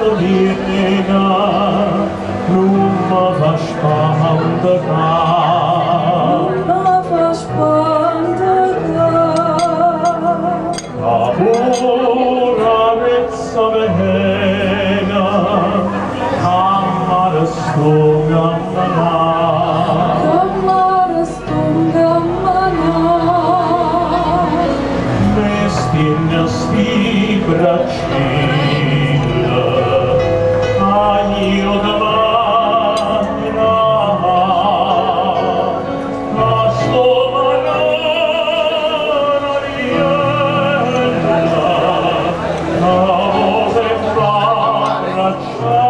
Linie, Nummer verspannter Nummer verspannter Lavora mitzame Hena, Kammeres tunga mana. Kammeres tunga mana. Mestin es vibra cina, achar